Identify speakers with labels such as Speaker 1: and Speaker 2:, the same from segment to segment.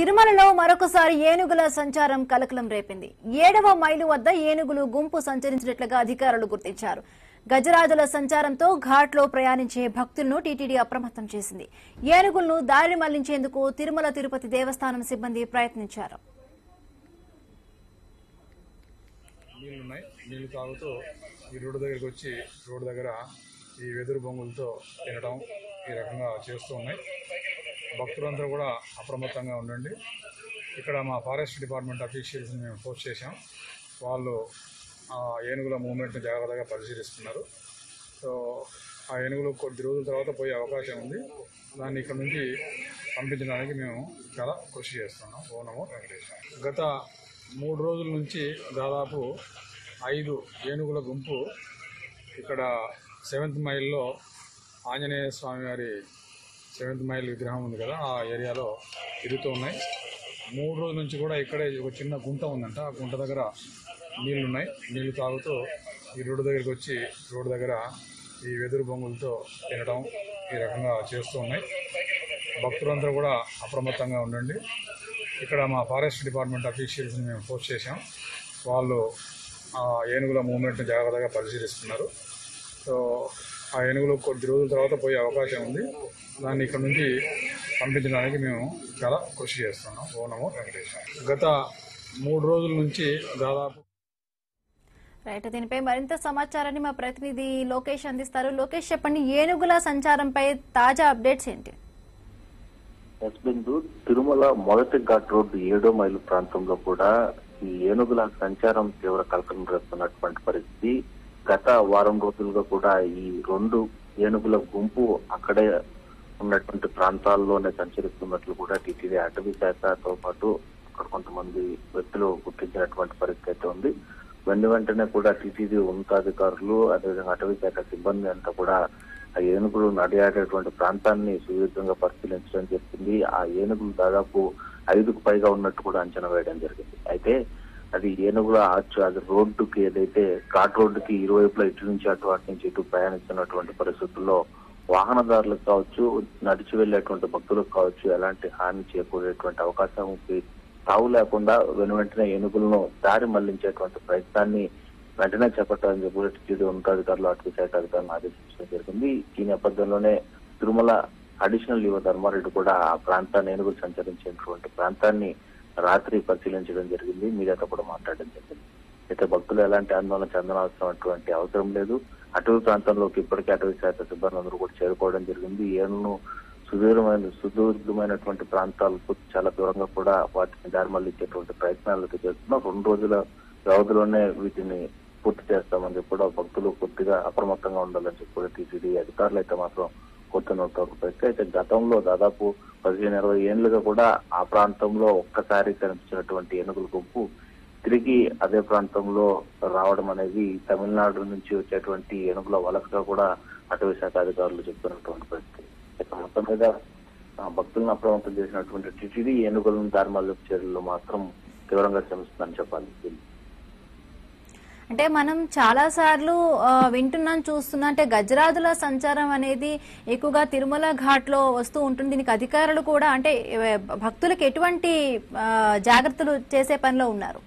Speaker 1: తిరుమలలో మరొకసారి ఏనుగుల సంచారం కలకలం రేపింది. ఏడవ మైలు వద్ద ఏనుగులు గుంపు సంచరించినట్లుగా అధికారులు గుర్తించారు. గజరాజుల సంచారంతో ఘాట్లో ప్రయాణించే భక్తులను టీటీడీ అప్రమత్తం చేసింది. ఏనుగులను దారి మళ్ళించేందుకు తిరుమల తిరుపతి దేవస్థానం సిబ్బంది ప్రయత్నించారు.
Speaker 2: నీళ్ళు తాగుతూ ఈ రోడ్డు దగ్గరికి వచ్చి రోడ్డు దగ్గర ఈ వెదురు బొంగులతో తినడం ఈ రకంగా చేస్తూ ఉన్నాయి. భక్తులందరూ కూడా అప్రమత్తంగా ఉండండి. ఇక్కడ మా ఫారెస్ట్ డిపార్ట్మెంట్ అఫీషియల్స్ని మేము పోస్ట్ చేశాం. వాళ్ళు ఆ ఏనుగుల మూమెంట్ని జాగ్రత్తగా పరిశీలిస్తున్నారు. సో ఆ ఏనుగులు కొద్ది రోజుల తర్వాత పోయే అవకాశం ఉంది. దాన్ని ఇక్కడ నుంచి పంపించడానికి మేము చాలా కృషి చేస్తున్నాం. ఓనము వెంకటేశ్వర గత మూడు రోజుల నుంచి దాదాపు ఐదు ఏనుగుల గుంపు ఇక్కడ సెవెంత్ మైల్లో ఆంజనేయ స్వామి వారి సెవెంత్ మైల్ విగ్రహం ఉంది కదా ఆ ఏరియాలో తిరుగుతూ ఉన్నాయి. మూడు రోజుల నుంచి కూడా ఇక్కడే ఒక చిన్న గుంట ఉందంట. ఆ గుంట దగ్గర నీళ్ళు ఉన్నాయి నీళ్ళు తాగుతూ ఈ రోడ్డు దగ్గరికి వచ్చి రోడ్డు దగ్గర ఈ వెదురు బొంగులతో తినడం ఈ రకంగా చేస్తూ ఉన్నాయి. భక్తులందరూ కూడా అప్రమత్తంగా ఉండండి. ఇక్కడ మా ఫారెస్ట్ డిపార్ట్మెంట్ అఫీషియల్స్ని మేము పోస్ట్ చేశాం. వాళ్ళు ఆ ఏనుగుల మూమెంట్ని జాగ్రత్తగా పరిశీలిస్తున్నారు. సో ఆ ఏనుగులు కొద్ది రోజుల తర్వాత పోయే అవకాశం ఉంది. దాన్ని ఇక్కడ నుంచి పంపించడానికి మేము చాలా కృషి చేస్తున్నాం. ఓ నమో వెంకటేశ్వర గత మూడు రోజుల నుంచి దాదాపు
Speaker 1: రైట్ దీనిపై మరింత సమాచారాన్ని మా ప్రతినిధి లోకేష్ అందిస్తారు. లోకేష్ చెప్పండి ఏనుగుల సంచారంపై తాజా అప్డేట్స్ ఏంటి?
Speaker 3: ఎస్ బిందు తిరుమల మొదటి ఘాట్ రోడ్డు ఏడో మైలు ప్రాంతంలో కూడా ఈ ఏనుగుల సంచారం తీవ్ర కలకలం రేపుతున్నటువంటి పరిస్థితి. గత వారం రోజులుగా కూడా ఈ రెండు ఏనుగుల గుంపు అక్కడే ఉన్నటువంటి ప్రాంతాల్లోనే సంచరిస్తున్నట్లు కూడా టీటీడీ అటవీ శాఖతో పాటు అక్కడ కొంతమంది వ్యక్తులు గుర్తించినటువంటి పరిస్థితి అయితే ఉంది. వెంట వెంటనే కూడా టీటీడీ ఉన్నతాధికారులు అదేవిధంగా అటవీ శాఖ సిబ్బంది అంతా కూడా ఆ ఏనుగులు నడియాడేటువంటి ప్రాంతాన్ని సుదీర్ఘంగా పరిశీలించడం జరిగింది. ఆ ఏనుగులు దాదాపు ఐదుకు పైగా ఉన్నట్టు కూడా అంచనా వేయడం జరిగింది. అయితే అది ఏనుగుల ఆర్చ్ అది రోడ్డుకి ఏదైతే ఘాట్ రోడ్డుకి ఇరువైపులా ఇటు నుంచి అటు అటు నుంచి ఇటు ప్రయాణిస్తున్నటువంటి పరిస్థితుల్లో వాహనదారులకు కావచ్చు నడిచి వెళ్ళేటువంటి భక్తులకు కావచ్చు ఎలాంటి హాని చేకూరేటువంటి అవకాశం తావు లేకుండా వెను వెంటనే ఏనుగులను దారి మళ్ళించేటువంటి ప్రయత్నాన్ని వెంటనే చేపట్టాలని చెప్పి టీడీ ఉన్నతాధికారులు అటవీ శాఖ అధికారులను ఆదేశించడం జరిగింది. ఈ నేపథ్యంలోనే తిరుమల అడిషనల్ యువ ధర్మారెడ్డి కూడా ఆ ప్రాంతాన్ని ఏనుగులు సంచరించేటువంటి ప్రాంతాన్ని రాత్రి పరిశీలించడం జరిగింది. మీడియాతో కూడా మాట్లాడడం జరిగింది. అయితే భక్తులు ఎలాంటి ఆందోళన చెందనవసరమైనటువంటి అవసరం లేదు. అటవీ ప్రాంతంలోకి ఇప్పటికే అటవీ శాఖ సిబ్బంది అందరూ కూడా చేరుకోవడం జరిగింది. ఏను సుదూరమైన సుదూరమైనటువంటి ప్రాంతాలకు చాలా దూరంగా కూడా వాటిని దారి మళ్ళించేటువంటి ప్రయత్నాలు అయితే చేస్తున్నాం. రెండు రోజుల వ్యవధిలోనే వీటిని పూర్తి చేస్తామని చెప్పి కూడా భక్తులు కొద్దిగా అప్రమత్తంగా ఉండాలని చెప్పి కూడా టీటీడీ అధికారులు అయితే మాత్రం కొడుతున్న పరిస్థితి అయితే గతంలో దాదాపు పదిహేను ఇరవై ఏళ్ళుగా కూడా ఆ ప్రాంతంలో ఒక్కసారి కనిపించినటువంటి ఏనుగుల గుంపు తిరిగి అదే ప్రాంతంలో రావడం అనేది తమిళనాడు నుంచి వచ్చేటువంటి ఏనుగుల వలసగా కూడా అటవీ శాఖ అధికారులు చెప్తున్నటువంటి పరిస్థితి. ఇక మొత్తం మీద భక్తులను అప్రమత్తం చేసినటువంటి టిటిడి ఏనుగులను దారిమల్లపు చర్యలు మాత్రం తీవ్రంగా శ్రమిస్తుందని చెప్పాలి.
Speaker 1: అంటే మనం చాలా సార్లు వింటున్నాం చూస్తున్నాం. అంటే గజరాజుల సంచారం అనేది ఎక్కువగా తిరుమల ఘాట్లో వస్తూ ఉంటుంది. దీనికి అధికారులు కూడా అంటే భక్తులకు ఎటువంటి జాగ్రత్తలు చేసే పనిలో ఉన్నారు?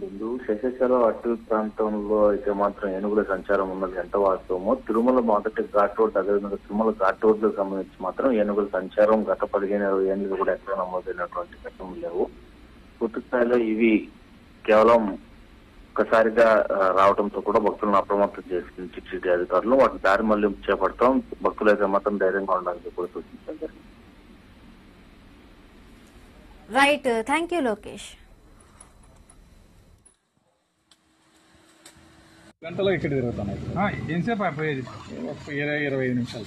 Speaker 3: ముందు శేషాచలం అటు ప్రాంతంలో అయితే మాత్రం ఏనుగుల సంచారం ఉన్నది ఎంత వాస్తవమో తిరుమల మొదటి ఘాట్ రోడ్ అదేవిధంగా తిరుమల ఘాట్ రోడ్ సంబంధించి మాత్రం ఏనుగుల సంచారం గత పదిహేను ఇరవై ఏళ్ళు కూడా ఎక్కడ నమోదైనటువంటి ఘటనలు లేవు. పూర్తి స్థాయిలో ఇవి కేవలం ఒక్కసారిగా రావడంతో కూడా భక్తులను అప్రమత్తం చేసింది టిటిడి అధికారులు వాటిని దారి మళ్ళీ చేపడతాం. భక్తులు అయితే మాత్రం ధైర్యంగా ఉండాలని కూడా సూచించడం జరిగింది.
Speaker 1: రైట్ థ్యాంక్ యూ లోకేష్
Speaker 2: గంటలో ఇక్కడ తిరుగుతున్నాయి. ఎంతసేపు అయిపోయేది? ఇరవై ఇరవై ఐదు నిమిషాలు.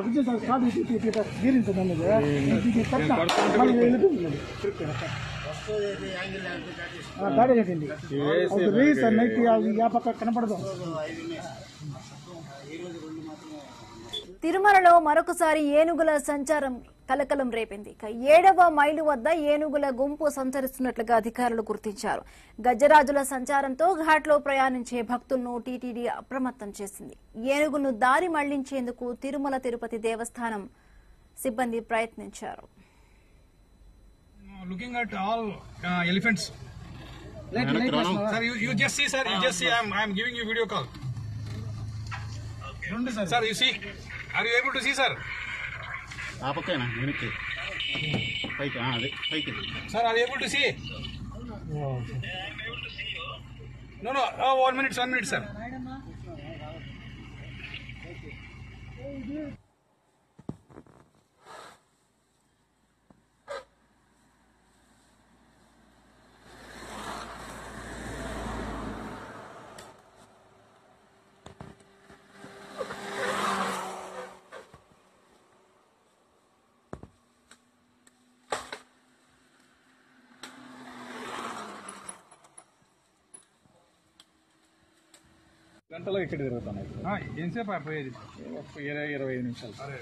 Speaker 4: విజయ్ సార్
Speaker 1: తిరుమలలో మరొకసారి ఏనుగుల సంచారం కలకలం రేపింది ఇక ఏడవ మైలు వద్ద ఏనుగుల గుంపు సంచరిస్తున్నట్లుగా అధికారులు గుర్తించారు గజరాజుల సంచారంతో ఘాట్లో ప్రయాణించే భక్తులను టీటీడీ అప్రమత్తం చేసింది ఏనుగును దారి మళ్ళించేందుకు తిరుమల తిరుపతి దేవస్థానం సిబ్బంది ప్రయత్నించారు
Speaker 5: looking at all uh, elephants. Sir, you, you just see, sir. You just see. I'm, I'm giving you video call. Sir, you see. Are you able to see, sir?
Speaker 6: ఆ పక్కన వెనక్కి పైకి అదే పైకి
Speaker 5: sir are able to see no no one minutes one minute sir
Speaker 2: గంటలో ఇక్కడ తిరుగుతున్నాయి.
Speaker 5: ఎంతసేపు పోయేది
Speaker 2: ఇరవై ఇరవై ఐదు నిమిషాలు.
Speaker 5: అరే